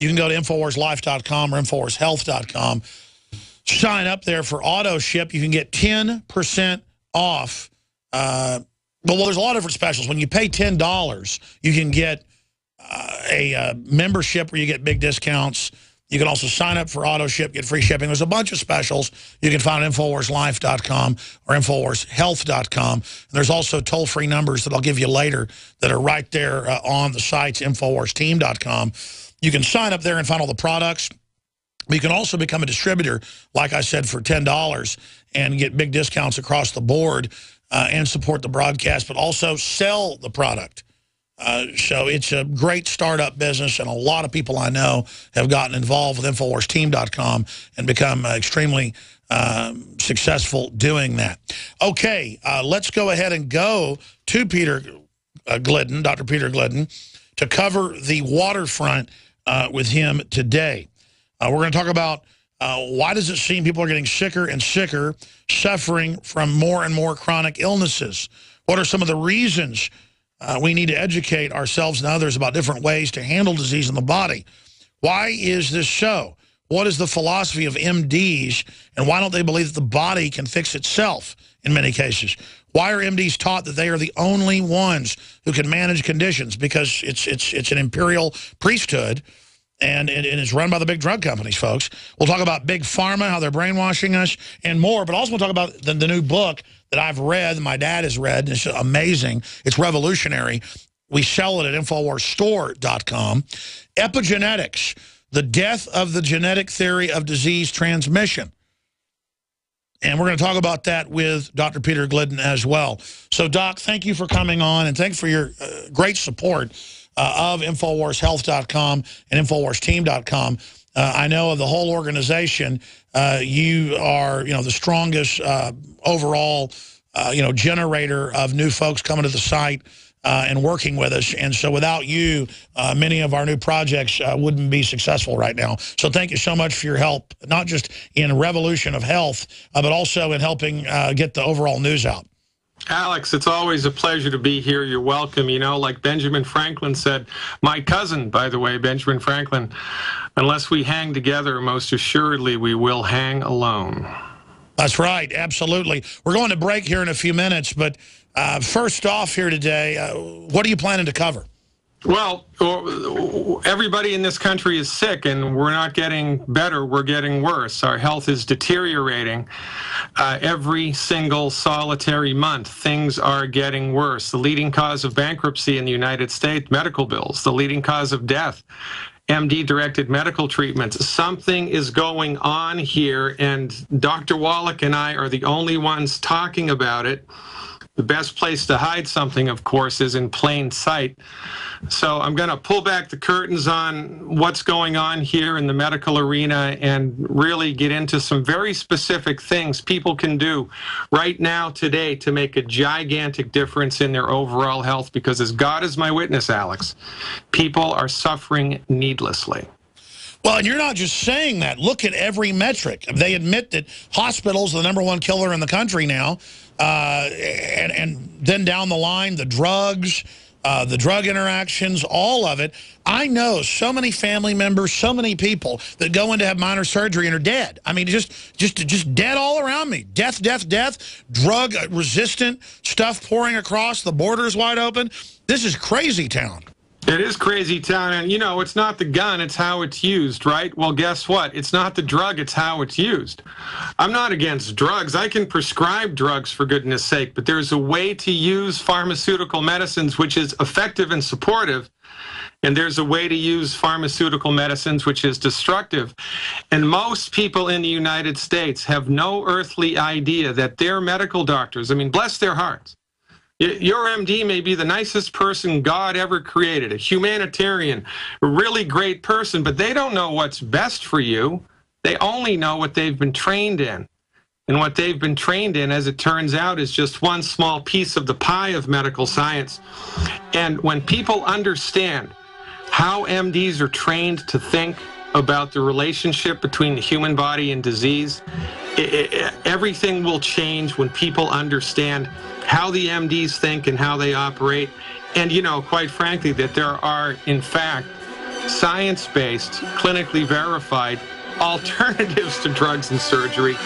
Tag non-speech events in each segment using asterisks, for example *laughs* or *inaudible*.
You can go to InfoWarsLife.com or InfoWarsHealth.com. Sign up there for auto ship. You can get 10% off. Uh, well, there's a lot of different specials. When you pay $10, you can get uh, a uh, membership where you get big discounts. You can also sign up for auto ship, get free shipping. There's a bunch of specials you can find at InfoWarsLife.com or InfoWarsHealth.com. And there's also toll-free numbers that I'll give you later that are right there uh, on the sites, InfoWarsTeam.com. You can sign up there and find all the products. You can also become a distributor, like I said, for $10 and get big discounts across the board uh, and support the broadcast, but also sell the product. Uh, so it's a great startup business, and a lot of people I know have gotten involved with InfoWarsTeam.com and become uh, extremely um, successful doing that. Okay, uh, let's go ahead and go to Peter uh, Glidden, Dr. Peter Glidden, to cover the waterfront uh, with him today. Uh, we're going to talk about uh, why does it seem people are getting sicker and sicker, suffering from more and more chronic illnesses? What are some of the reasons uh, we need to educate ourselves and others about different ways to handle disease in the body? Why is this so? What is the philosophy of MDs, and why don't they believe that the body can fix itself in many cases? Why are MDs taught that they are the only ones who can manage conditions? Because it's it's it's an imperial priesthood and it, it is run by the big drug companies, folks. We'll talk about big pharma, how they're brainwashing us, and more. But also we'll talk about the, the new book that I've read, my dad has read. It's amazing. It's revolutionary. We sell it at InfoWarsStore.com. Epigenetics, the death of the genetic theory of disease transmission. And we're going to talk about that with Dr. Peter Glidden as well. So, Doc, thank you for coming on, and thanks for your uh, great support uh, of InfoWarsHealth.com and InfoWarsTeam.com. Uh, I know of the whole organization, uh, you are, you know, the strongest uh, overall, uh, you know, generator of new folks coming to the site uh, and working with us. And so without you, uh, many of our new projects uh, wouldn't be successful right now. So thank you so much for your help, not just in revolution of health, uh, but also in helping uh, get the overall news out. Alex, it's always a pleasure to be here. You're welcome. You know, like Benjamin Franklin said, my cousin, by the way, Benjamin Franklin, unless we hang together, most assuredly we will hang alone. That's right. Absolutely. We're going to break here in a few minutes, but uh, first off here today, uh, what are you planning to cover? Well, everybody in this country is sick, and we're not getting better. We're getting worse. Our health is deteriorating. Uh, every single solitary month, things are getting worse. The leading cause of bankruptcy in the United States, medical bills. The leading cause of death, MD directed medical treatments. Something is going on here, and Dr. Wallach and I are the only ones talking about it. The best place to hide something, of course, is in plain sight. So I'm going to pull back the curtains on what's going on here in the medical arena and really get into some very specific things people can do right now, today, to make a gigantic difference in their overall health. Because as God is my witness, Alex, people are suffering needlessly. Well, and you're not just saying that. Look at every metric. They admit that hospitals are the number one killer in the country now. Uh, and, and then down the line, the drugs, uh, the drug interactions, all of it. I know so many family members, so many people that go in to have minor surgery and are dead. I mean, just just just dead all around me. Death, death, death. Drug resistant stuff pouring across. The borders wide open. This is crazy town. It is crazy town, and you know, it's not the gun, it's how it's used, right? Well, guess what? It's not the drug, it's how it's used. I'm not against drugs. I can prescribe drugs for goodness sake, but there's a way to use pharmaceutical medicines which is effective and supportive, and there's a way to use pharmaceutical medicines which is destructive. And most people in the United States have no earthly idea that their medical doctors, I mean, bless their hearts, your MD may be the nicest person God ever created, a humanitarian, a really great person, but they don't know what's best for you. They only know what they've been trained in. And what they've been trained in, as it turns out, is just one small piece of the pie of medical science. And when people understand how MDs are trained to think about the relationship between the human body and disease, it, it, everything will change when people understand how the MDs think and how they operate. And, you know, quite frankly, that there are, in fact, science-based, clinically verified *laughs* alternatives to drugs and surgery.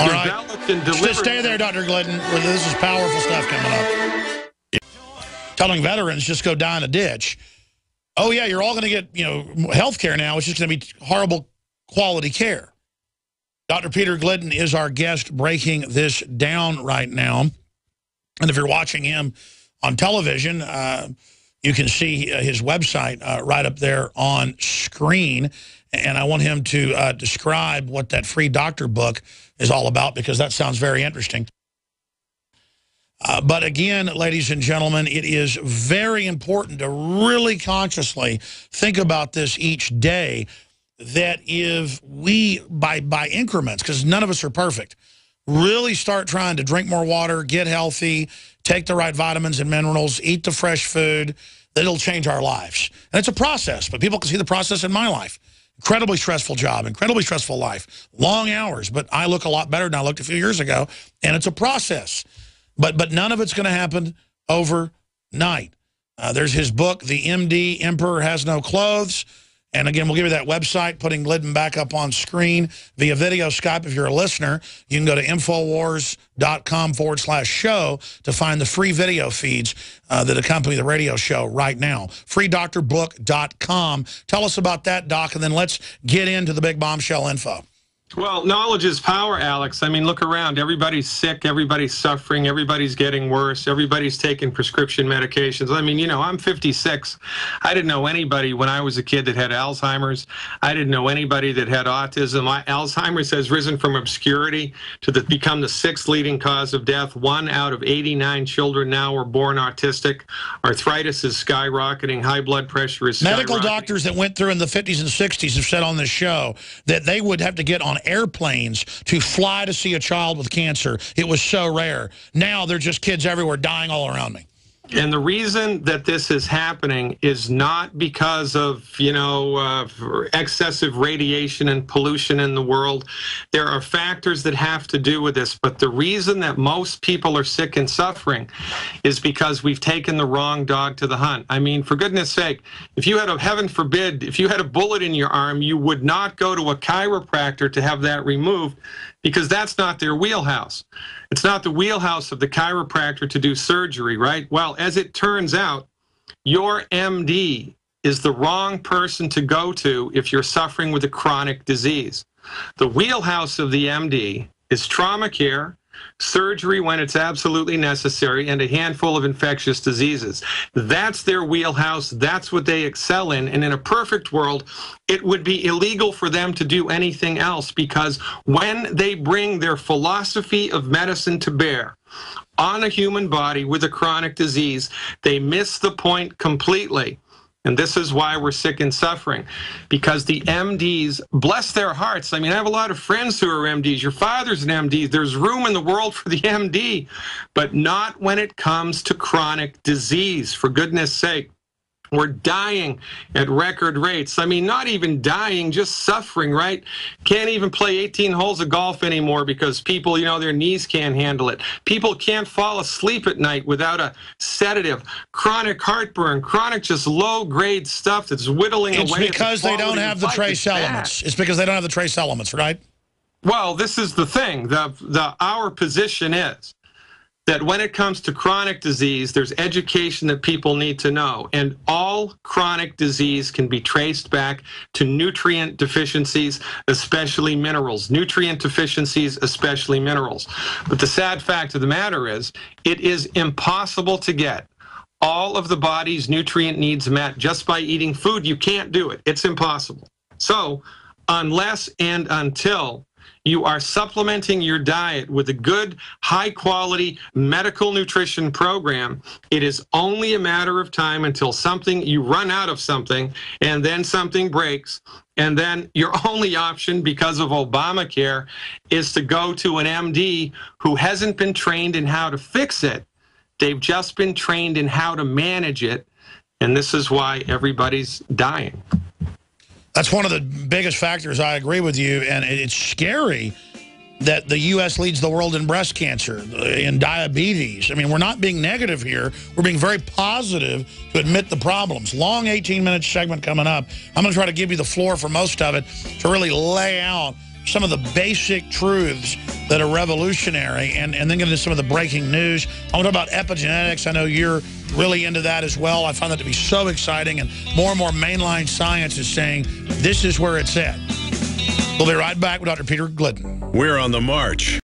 All right. Just stay there, Dr. Glidden. This is powerful stuff coming up. Telling veterans just go die in a ditch. Oh, yeah, you're all going to get, you know, health care now. It's just going to be horrible quality care. Dr. Peter Glidden is our guest breaking this down right now. And if you're watching him on television, uh, you can see uh, his website uh, right up there on screen. And I want him to uh, describe what that free doctor book is all about because that sounds very interesting. Uh, but again, ladies and gentlemen, it is very important to really consciously think about this each day that if we, by, by increments, because none of us are perfect, really start trying to drink more water, get healthy, take the right vitamins and minerals, eat the fresh food, that it'll change our lives. And it's a process, but people can see the process in my life. Incredibly stressful job, incredibly stressful life, long hours, but I look a lot better than I looked a few years ago, and it's a process. But, but none of it's going to happen overnight. Uh, there's his book, The MD Emperor Has No Clothes. And again, we'll give you that website, putting Glidden back up on screen via video Skype. If you're a listener, you can go to Infowars.com forward slash show to find the free video feeds uh, that accompany the radio show right now. FreeDoctorBook.com. Tell us about that, Doc, and then let's get into the big bombshell info. Well, knowledge is power, Alex. I mean, look around. Everybody's sick. Everybody's suffering. Everybody's getting worse. Everybody's taking prescription medications. I mean, you know, I'm 56. I didn't know anybody when I was a kid that had Alzheimer's. I didn't know anybody that had autism. My, Alzheimer's has risen from obscurity to the, become the sixth leading cause of death. One out of 89 children now are born autistic. Arthritis is skyrocketing. High blood pressure is Medical doctors that went through in the 50s and 60s have said on this show that they would have to get on airplanes to fly to see a child with cancer. It was so rare. Now they're just kids everywhere dying all around me. And the reason that this is happening is not because of, you know, uh, excessive radiation and pollution in the world. There are factors that have to do with this. But the reason that most people are sick and suffering is because we've taken the wrong dog to the hunt. I mean, for goodness sake, if you had a, heaven forbid, if you had a bullet in your arm, you would not go to a chiropractor to have that removed because that's not their wheelhouse. It's not the wheelhouse of the chiropractor to do surgery, right? Well, as it turns out, your MD is the wrong person to go to if you're suffering with a chronic disease. The wheelhouse of the MD is trauma care surgery when it's absolutely necessary, and a handful of infectious diseases. That's their wheelhouse. That's what they excel in. And in a perfect world, it would be illegal for them to do anything else because when they bring their philosophy of medicine to bear, on a human body with a chronic disease, they miss the point completely. And this is why we're sick and suffering, because the MDs, bless their hearts. I mean, I have a lot of friends who are MDs. Your father's an MD. There's room in the world for the MD, but not when it comes to chronic disease, for goodness sake. We're dying at record rates. I mean, not even dying, just suffering, right? Can't even play 18 holes of golf anymore because people, you know, their knees can't handle it. People can't fall asleep at night without a sedative. Chronic heartburn, chronic just low grade stuff that's whittling it's away. It's because the they don't have the trace elements. It's because they don't have the trace elements, right? Well, this is the thing. The, the our position is that when it comes to chronic disease, there's education that people need to know. And all chronic disease can be traced back to nutrient deficiencies, especially minerals. Nutrient deficiencies, especially minerals. But the sad fact of the matter is, it is impossible to get all of the body's nutrient needs met just by eating food. You can't do it. It's impossible. So, unless and until you are supplementing your diet with a good, high quality medical nutrition program. It is only a matter of time until something, you run out of something, and then something breaks. And then your *laughs* only option, because of Obamacare, is to go to an MD who hasn't been trained in how to fix it. They've just been trained in how to manage it. And this is why everybody's dying. That's one of the biggest factors. I agree with you. And it's scary that the U.S. leads the world in breast cancer, uh, in diabetes. I mean, we're not being negative here. We're being very positive to admit the problems. Long 18-minute segment coming up. I'm going to try to give you the floor for most of it to really lay out some of the basic truths that are revolutionary and, and then get into some of the breaking news. I want to talk about epigenetics. I know you're really into that as well. I find that to be so exciting and more and more mainline science is saying this is where it's at. We'll be right back with Dr. Peter Glidden. We're on the march.